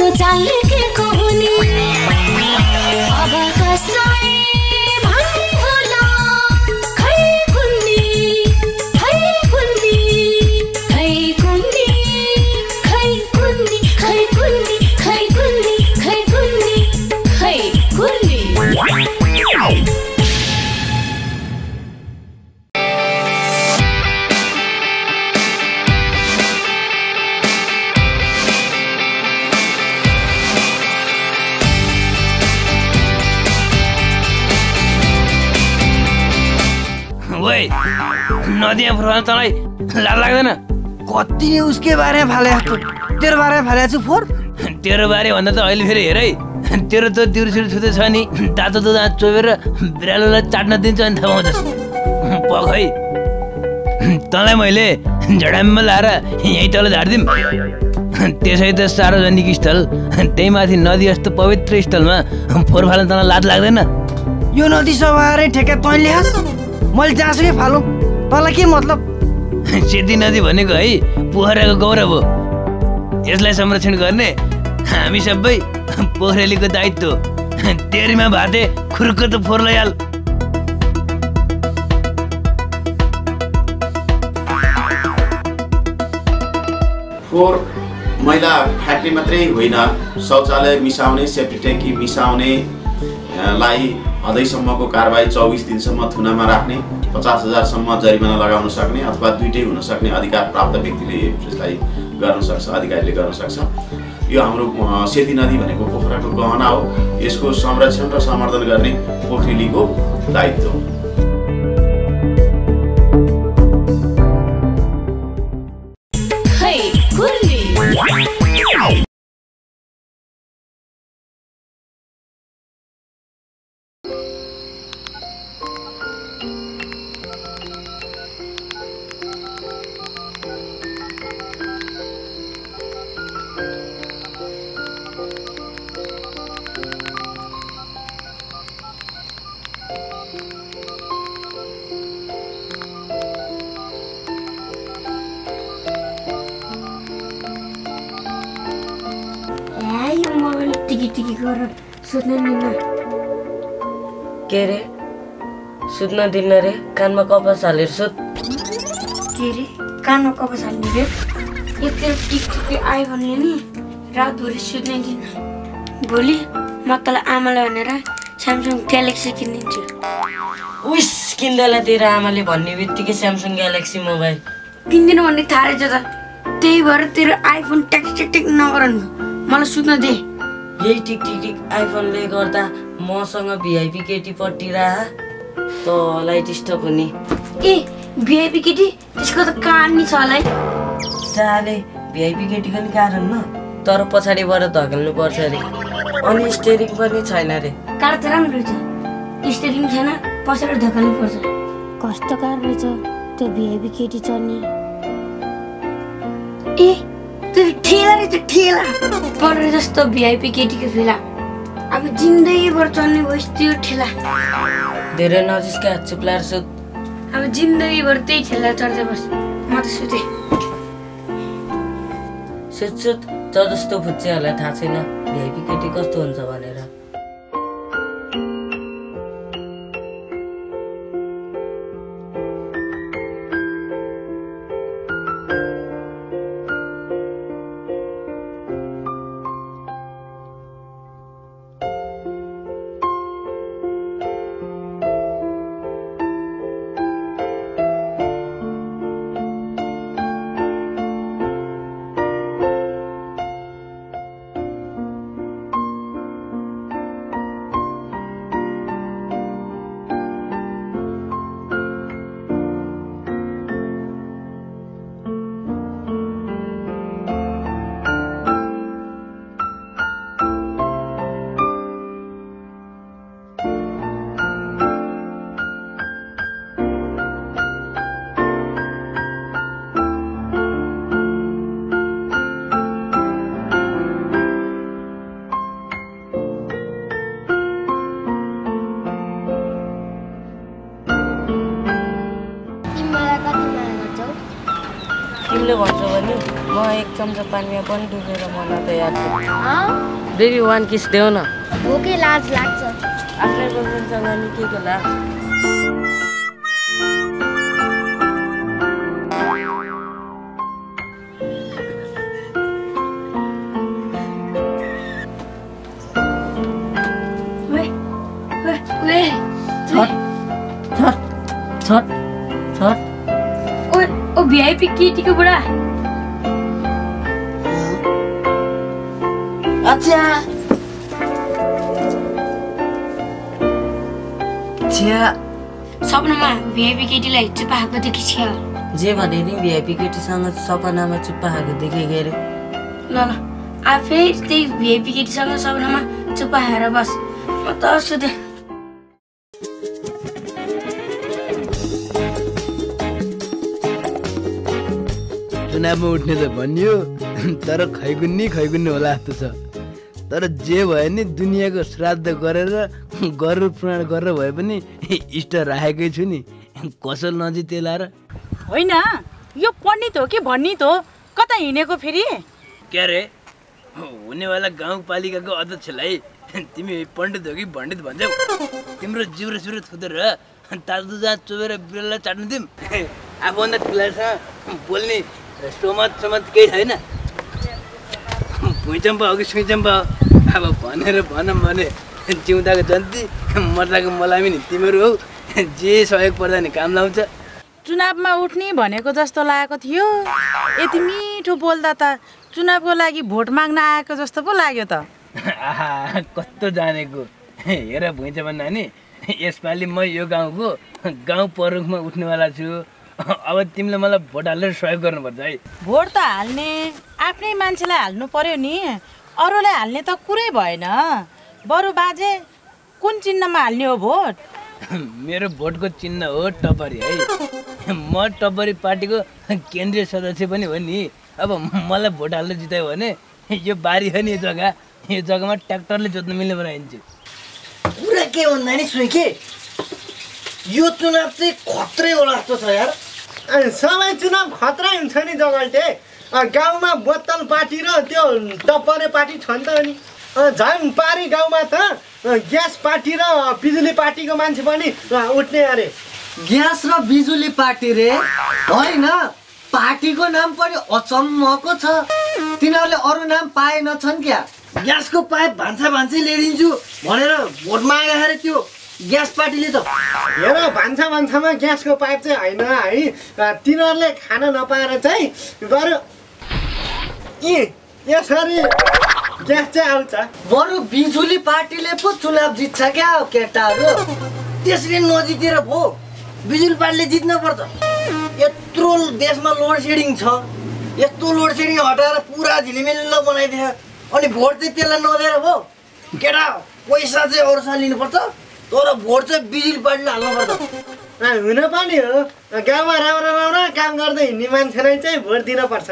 तो के को ओइ नदिया फोर तँलाई लाज लाग्दैन। कति नै उसकै बारेमा फाले तेरो बारेमा फाले छु फोर। तेरो बारे भन्दा त अहिले फेरि हेर है तेरो त तिर्सिर छुँदै छ नि। तातो दुध चोबेर बिरालोलाई चाट्न दिन्छ अनि थाहा पाउँछस्। पख है। तँलाई मैले झडाममा लाएर यहीँ तल झारिदिउँ त्यसै त सार्वजनिक स्थल। त्यही माथि नदी जस्तो पवित्र स्थलमा फोहोर फाल्न तँलाई लाज लाग्दैन। यो नदी सभारै ठेक्का तैँले ल्यास मैले जहाँसुकै फालौँ तँलाई के मतलब? सेती नदी भनेको है पोखराको गौरव हो। यसलाई संरक्षण गर्ने हामी सबै पोखरेलीको दायित्व। तेरीमा भाते खुर्को त फोहोर लैहाल। फोहोर मैला फ्याँक्ने मात्रै होइन शौचालय मिसाउने सेफ्टी ट्याङ्की मिसाउने लाई हदैसम्मको कारवाही चौबिस दिनसम्म थुनामा राख्ने पचास हजारसम्म जरिमाना लगाउन सक्ने अथवा दुइटै हुन सक्ने अधिकार प्राप्त व्यक्तिले यसलाई गर्न सक्छ अधिकारीले गर्न सक्छ। यो हाम्रो सेती नदी भनेको पोखराको गहना हो। यसको संरक्षण र सम्वर्धन गर्ने पोखरेलीको दायित्व हो। गरेर सुत्न दिन्न के रे? सुत्न दिन्न रे? कानमा कपास हालेर सुत। के अरे कानमा कपास हाल्ने रे? यत्रो टिक टिकी आयो भने नि रातभरि सुत्नै दिन्न। भोलि म तँलाई आमालाई भनेर स्यामसङ ग्यालेक्सी किनिदिन्छु। उइस किन्दैला तेरो आमाले भन्ने बित्तिकै स्यामसङ ग्यालेक्सी मोबाइल। किन्दिनँ भन्ने थाहा रहेछ त। त्यही भएर तेरो आइफोन ट्याक ट्याक नगर मलाई सुत्न दे। यही टिक टिक टिक आइफोनले गर्दा मसँग भिआइपी केटी पट्टिरा। तँलाई डिस्टर्ब हुने ए भिआइपी केटी त्यसको त कान नि छ होला है। साले भिआइपी केटीको नि कारण न तर पछाडिबाट धकेल्नु पर्छ अरे। अनि स्टेरिङ पनि छैन रे कार त राम्रो रहेछ। स्टेरिङ छैन पछाडि धकाल्नु पर्छ। कस्तो कार रहेछ? त्यो भिआइपी केटी चढ्ने ए त्यो ठेला रहेछ ठेला पढेर जस्तो भिआइपी केटीको फेला अब जिन्दगीभर चढ्ने भइस त्यो ठेला धेरै नजिस्का चुप्लाएर सुत अब जिन्दगीभर त्यही ठेला चढ्दै बस् म त सुतेँ सुत सुत ज जस्तो फुच्चेहरूलाई थाहा छैन भिआइपी केटी कस्तो हुन्छ भनेर तिमीले भन्छौ भने म एक चम्चा पानीमा पनि डुबेर मन तयार छु। बेबी वान किस देऊ न। भोकै लाज लाग्छ। आफ्नै गर्लफ्रेन्डसँग नि के को लाज। भिआइपी केटीको बुढा अच्छा छ्या सपनामा भिआइपी केटीलाई चुपाएको देखिस् क्या जे भने नि भिआइपी केटीसँग सपनामा चुप्पा खाएको देखेको अरे ल ल आफै त्यही भिआइपी केटीसँग सपनामा चुप्पा खाएर बस म त सुधे चुनावमा उठ्ने त भनियो। तर खैगुन्नी खैगुन्नी होला जस्तो छ। तर जे भयो नि दुनियाँको श्राद्ध गरेर गरेर पुराण गरेर भए पनि इष्ट राखेकै छु नि। कसल नजिते लाएर होइन यो पण्डित हो कि भन्नित हो? कता हिँडेको फेरि? क्या रे? हुनेवाला गाउँपालिकाको अध्यक्षलाई तिमी पण्डित हो कि पण्डित भन्छौ? तिम्रो जिब्रो सिब्रो थुतेर तातो जहाँ चोबेर बिरलाई चाट्नु दिउँ। आफूभन्दा ठुलासँग बोल्ने सोमत समत केही छैन। भुइँचम्पा हो कि सुइचम्पा हो? अब भनेर भनौँ भने जिउँदाको जन्ती मर्दाको मलामी नि तिमीहरू हौ। जे सहयोग पर्दा नि काम लाउँछ। चुनावमा उठ्ने भनेको जस्तो लागेको थियो। यति मिठो बोल्दा त चुनावको लागि भोट माग्न आएको जस्तो पो लाग्यो त। आहा कस्तो जानेको। हेर भुइँचमा नानी यसपालि म यो गाउँको गाउँ प्रमुखमा उठ्नेवाला छु। अब तिमीले मलाई भोट हालेर सहयोग गर्नुपर्छ है। भोट त हाल्ने। आफ्नै मान्छेलाई हाल्नु पर्यो नि। अरूलाई हाल्ने त कुरै भएन। बरु बाजे कुन चिन्हमा हाल्ने हो भोट? मेरो भोटको चिन्ह हो टपरी है। म टपरी पार्टीको केन्द्रीय सदस्य पनि हो नि। अब मलाई भोट हालेर जितायो भने यो बारी हो नि यो जग्गा। यो जग्गामा ट्र्याक्टरले जोत्नु मिल्ने बनाइदिन्छु। कुरा के भन्दा नि सुइके यो चुनाव चाहिँ खत्रै होला जस्तो छ यार। सबै चुनाव खतरा हुन्छ नि जगल्टे। गाउँमा बोतल पार्टी र त्यो टप्परे पार्टी छ त अनि। झन् पारी गाउँमा त ग्यास पार्टी र बिजुली पार्टीको मान्छे पनि उठ्ने अरे। ग्यास र बिजुली पार्टी रे? होइन। पार्टीको नाम पनि अचम्मको छ। तिनीहरूले अरू नाम पाएनछन् क्या। ग्यासको पाइप भान्सा भान्सै ल्याइदिन्छु भनेर भोट माग्दाखेरि त्यो ग्यास पार्टीले त हेर भान्सा भान्सामा ग्यासको पाइप चाहिँ होइन है। तिनीहरूले खान नपाएर चाहिँ गऱ्यो। यी यसरी ग्यास चाहिँ आउँछ बरु बिजुली पार्टीले पो चुनाव जित्छ क्या केटाहरू। त्यसले नजितेर भो बिजुली पार्टीले जित्न पर्छ। यत्रो देशमा लोड सेडिङ छ। यस्तो लोड सेडिङ हटाएर पुरा झिलिमिल्लो बनाइदियो। अनि भोट चाहिँ त्यसलाई नदिएर भो केटा पैसा चाहिँ अरूसँग लिनुपर्छ। तर भोट चाहिँ बिजुली पार्टीले हाल्नुपर्छ हुन पनि हो गाउँमा राम्रो राम्रो काम गर्दै हिँड्ने मान्छेलाई चाहिँ भोट दिनुपर्छ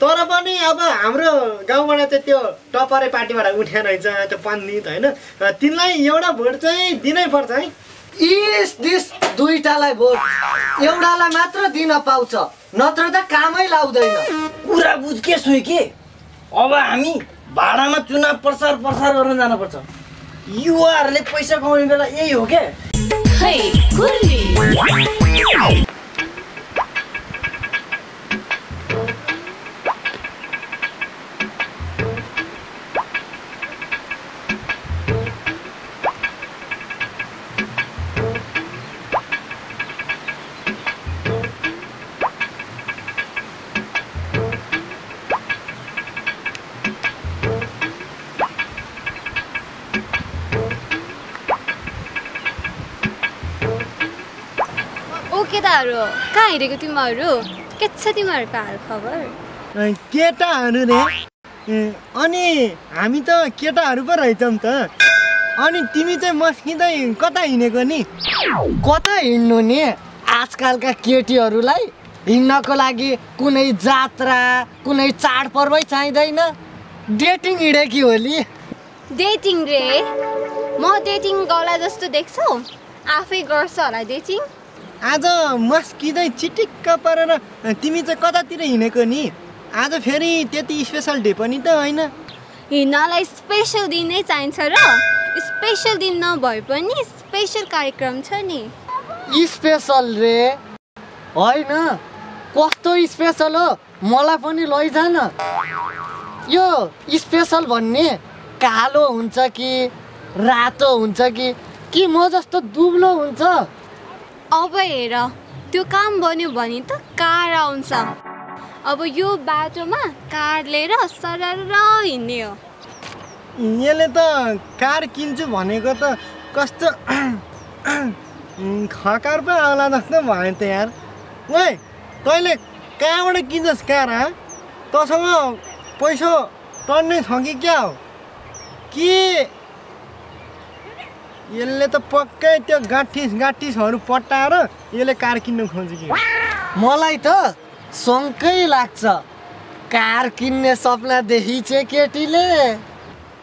तर पनि अब हाम्रो गाउँबाट चाहिँ त्यो टपरे पार्टीबाट उठेन रहेछ त्यो पण्डित होइन तिनलाई एउटा भोट चाहिँ दिनै पर्छ है इस दिस दुईटालाई भोट एउटालाई मात्र दिन पाउँछ नत्र त कामै लाउँदैन कुरा बुझ के सुइ के अब हामी भाडामा चुनाव प्रचार प्रसार गर्न जानुपर्छ युवाहरूले पैसा कमाउने बेला यही हो क्या? केटाहरू कहाँ हिँडेको तिमीहरू के छ तिमीहरूको हाल खबर केटाहरू रे अनि हामी त केटाहरू पो रहेछौँ त अनि तिमी चाहिँ मस्किँदै कता हिँडेको नि कता हिँड्नु नि आजकलका केटीहरूलाई हिँड्नको लागि कुनै जात्रा कुनै चाडपर्वै चाहिँदैन डेटिङ हिँडेकी होली डेटिङ रे म डेटिङ गर्ला जस्तो देख्छौ आफै गर्छ होला डेटिङ आज मस्किँदै चिटिक्क परेर तिमी चाहिँ कतातिर हिँडेको नि? आज फेरि त्यति स्पेसल डे पनि त होइन। हिँड्नलाई स्पेसल दिन नै चाहिन्छ र। स्पेसल दिन नभए पनि स्पेसल कार्यक्रम छ नि। स्पेसल रे? होइन। कस्तो स्पेसल हो? मलाई पनि लैजान। यो स्पेसल भन्ने कालो हुन्छ कि रातो हुन्छ कि कि म जस्तो दुब्लो हुन्छ? अब हेर त्यो काम बन्यो भने त कार आउँछ। अब यो बाटोमा कार लिएर सरर हिँड्ने हो। यसले त कार किन्छु भनेको त कस्तो खकर पो आउला जस्तो भयो त यार। ओए तैँले कहाँबाट किन्छस् कार तँसँग पैसा टन्नै छ कि क्या हो? के यसले त पक्कै त्यो गाँठिस गाँठिसहरू पट्टाएर यसले कार किन्नु खोज्यो कि? मलाई त शङ्कै लाग्छ। कार किन्ने सपना देखिछ केटीले।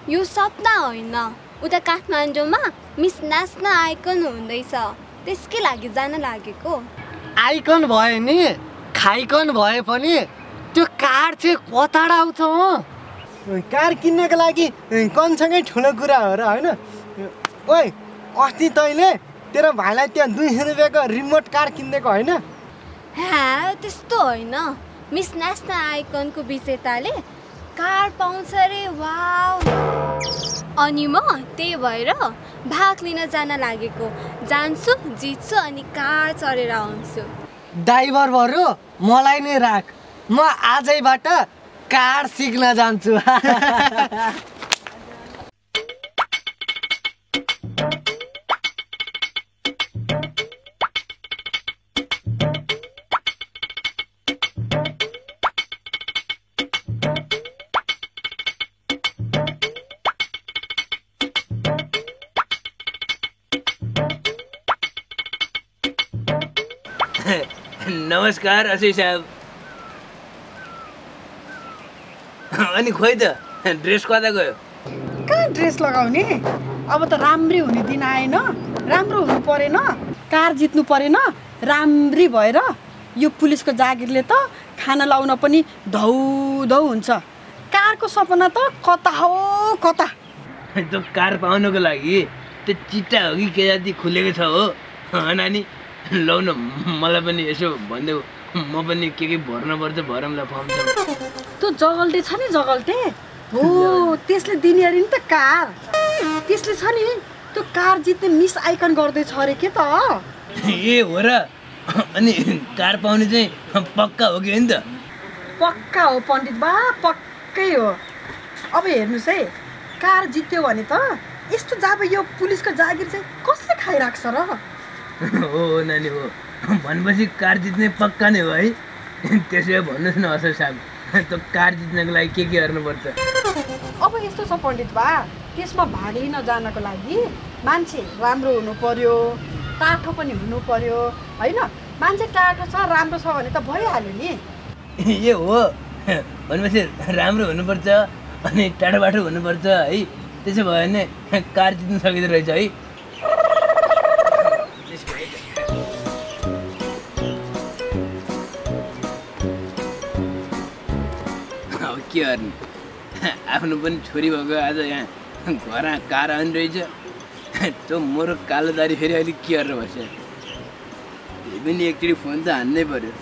यो सपना होइन। उता काठमाडौँमा मिस नेसनल आइकन हुँदैछ। त्यसकै लागि जान लागेको। आइकन भयो नि खाइकन भए पनि त्यो कार चाहिँ कताबाट आउँछ हो। कार किन्नको लागि कनसँगै ठुलो कुरा हो र होइन? ओए अस्ति तैँले तेरो भाइलाई त्यहाँ दुई सय रुपियाँको रिमोट कार किनिदिएको होइन? त्यस्तो होइन। मिस नेसनल आइकनको विजेताले कार पाउँछ अरे वाउ। अनि म त्यही भएर भाग लिन जान लागेको। जान्छु जित्छु अनि कार चढेर आउँछु। ड्राइभर बरु मलाई नै राख। म आजैबाट कार सिक्न जान्छु। नमस्कार अजय साहब अनि खोइ त ड्रेस कता गयो? कहाँ ड्रेस लगाउने? अब त राम्रै हुने दिन आएन। राम्रो हुनु परेन। कार जित्नु परेन। राम्री भएर यो पुलिसको जागिरले त खाना लाउन पनि धौ धौ हुन्छ। कारको सपना त कता हो कता? त्यो कार पाउनको लागि त्यो चिट्टा हो कि के जाति खुलेको छ हो? नानी लौ न मलाई पनि यसो भनिदेऊ। म पनि के के भर्नुपर्छ भरमलाई फर्म त्यो जगल्टे छ नि जगल्टे हो त्यसले दिने अरे नि त कार। त्यसले छ नि त्यो कार जित्ने मिस आइकन गर्दैछ अरे के त? ए हो र। अनि कार पाउने चाहिँ पक्का हो कि त? पक्का हो पण्डित बा पक्कै हो। अब हेर्नुहोस् है कार जित्यो भने त यस्तो जब यो पुलिसको जागिर चाहिँ कसले खाइराख्छ र? हो नानी हो. भनेपछि कार जित्ने पक्का नै हो है। त्यसो भए भन्नुहोस् न असर साहब। त्यो कार जित्नको लागि के के गर्नुपर्छ? अब यस्तो छ पण्डित बा। त्यसमा भाग लिन जानको लागि मान्छे राम्रो हुनु पर्यो टाठो पनि हुनु पर्यो होइन? मान्छे टाठो छ राम्रो छ भने त भइहाल्यो नि। ए हो। भनेपछि राम्रो हुनुपर्छ अनि टाढो बाटो हुनुपर्छ है। त्यसो भयो भने कार जित्नु सकिँदो रहेछ है। के गर्ने आफ्नो पनि छोरी भएको आज यहाँ घर कार आउने रहेछ त्यो मोरो कालो दारी फेरि अहिले के गरेर त्यही पनि एकचोटि फोन त हान्नै पर्यो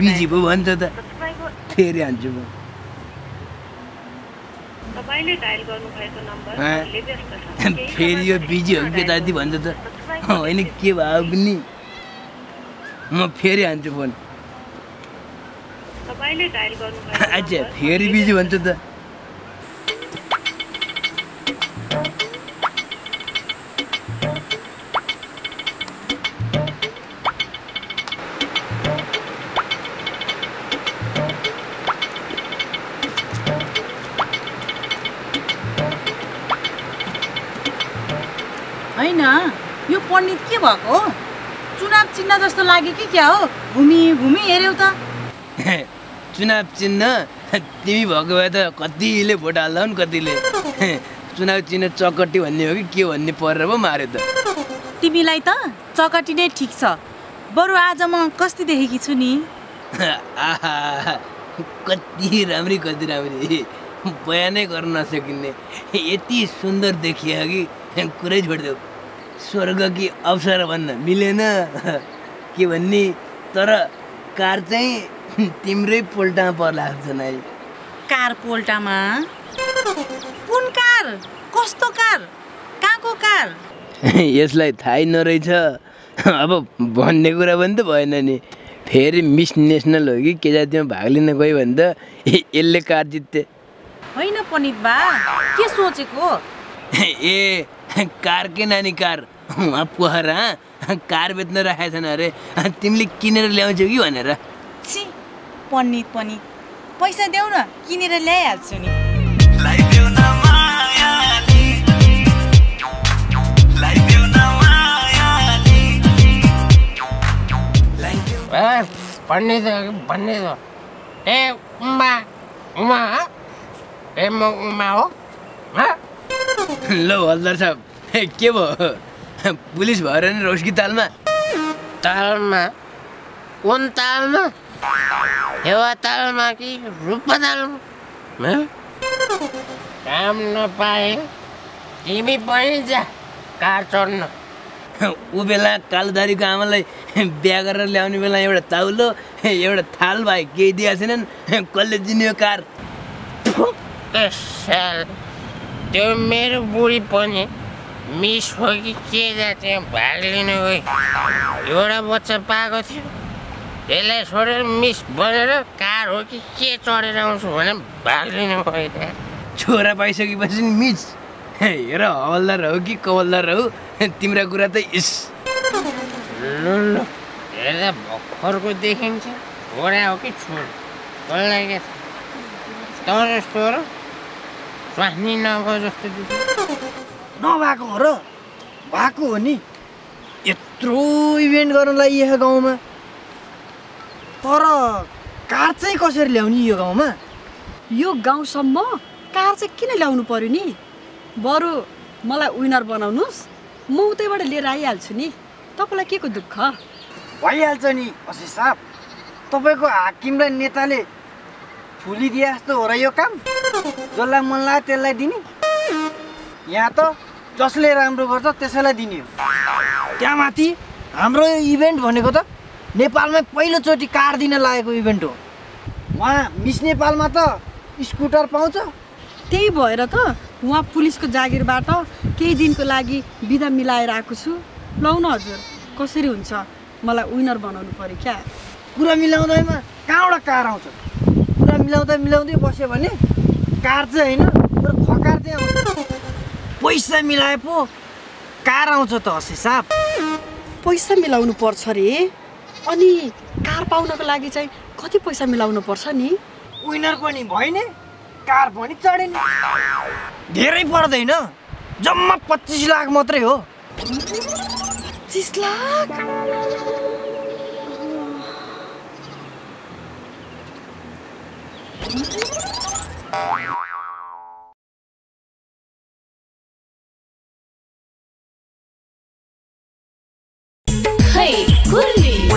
बिजी पो भन्छ त फेरि हान्छु म फेरि यो बिजी हो कि दादी भन्छ त होइन के भयो पनि म फेरि हान्छु फोन तपाईँले डायल गर्नुभएको अच्छा फेरि बिजी भन्छ त होइन यो पण्डित के भएको हो? चुनाव चिन्ह जस्तो लाग्यो कि क्या हो? घुमी घुमी हेऱ्यौ त। चुनाव चिन्ह? तिमी भएको भए त कतिले भोट हाल्दा नि कतिले? चुनाव चिन्ह चकटी भन्ने हो कि के भन्ने परेर पो मार्यो त। तिमीलाई त चकटी नै ठिक छ। बरु आज म कस्ती देखेकी छु नि। आहा कति राम्री कति राम्री। बयानै गर्न नसकिने। यति सुन्दर देखियो कि कुरै छोडिदेऊ। स्वर्ग कि अवसर भन्न मिलेन। के भन्ने? तर कार चाहिँ तिम्रै पोल्टामा पर्ला जस्तो नै कार पोल्टामा? कुन कार? कस्तो कार? कहाँको कार? यसलाई थाहै नरहेछ। अब भन्ने कुरा पनि त भएन नि। फेरि मिस नेसनल हो कि? के जातिमा भाग लिन गयो भने त यसले कार जित्थे होइन पनित बा के सोचेको? ए कार के नानी कार। उहाँ पोखरा कार बेच्न राखेको छैन अरे। तिमीले किनेर ल्याउँछौ कि भनेर छि पनित पैसा देऊ न किनेर ल्याइहाल्छु नि। भन्ने त भन्ने त। ए उमा उमा? ए म उमा ह? ल हल्दार साहब। के भयो? पुलिस भएर नि रौसकी तालमा? तालमा? कुन तालमा? हेवा तालमा कि रूपा तालमा? काम नपाए तिमी पनि जा कार चढ्न। ऊ बेला कालोदारीको आमालाई बिहा गरेर ल्याउने बेला एउटा ताउलो एउटा थाल भाइ केही दिएको छैनन् कसले दिने कार। त्यो मेरो बुढी पनि मिस हो कि के जाति भाग लिनु गई एउटा बच्चा पाएको थियो। त्यसलाई छोडेर मिस बनेर कार हो कि के चढेर आउँछु भने भाग लिनु गयो त्यहाँ छोरा पाइसकेपछि मिस। हेर हवलदार हो कि कवलदार हो? तिम्रा कुरा त इस। लु लु हेर्दा भर्खरको देखिन्छ। छोरा हो कि छोरा? कसलाई के तँ जस्तो स्वास्नी नभए जस्तो नभएको हो र। भएको हो नि। यत्रो इभेन्ट गर्नलाई यहाँ गाउँमा। तर कार चाहिँ कसरी ल्याउने यो गाउँमा? यो गाउँसम्म कार चाहिँ किन ल्याउनु पर्यो नि? बरु मलाई विनर बनाउनुहोस्। म उतैबाट लिएर आइहाल्छु नि। तपाईँलाई के को दुःख? भइहाल्छ नि असी साहब। तपाईँको हाकिमलाई नेताले फुलिदिए जस्तो हो र यो काम। जसलाई मन लाग्यो त्यसलाई दिने। यहाँ त जसले राम्रो गर्छ त्यसैलाई दिने हो। त्यहाँ माथि हाम्रो यो इभेन्ट भनेको त नेपालमै पहिलोचोटि कार दिन लागेको इभेन्ट हो। उहाँ मिस नेपालमा त स्कुटर पाउँछ। त्यही भएर त उहाँ पुलिसको जागिरबाट केही दिनको लागि बिदा मिलाएर आएको छु। लौ न हजुर कसरी हुन्छ? मलाई विनर बनाउनु पर्यो क्या। कुरा मिलाउँदैमा कहाँबाट कार आउँछ? कुरा मिलाउँदै मिलाउँदै बस्यो भने कार चाहिँ होइन खकार चाहिँ पैसा मिलाए पो कार आउँछ त हसी साहब। पैसा मिलाउनु पर्छ रे। अनि कार पाउनको लागि चाहिँ कति पैसा मिलाउनु पर्छ नि? विनर पनि भयो नि कार पनि चढे नि धेरै पर्दैन जम्मा पच्चिस लाख मात्रै हो। पच्चिस लाख? Hey, Curly!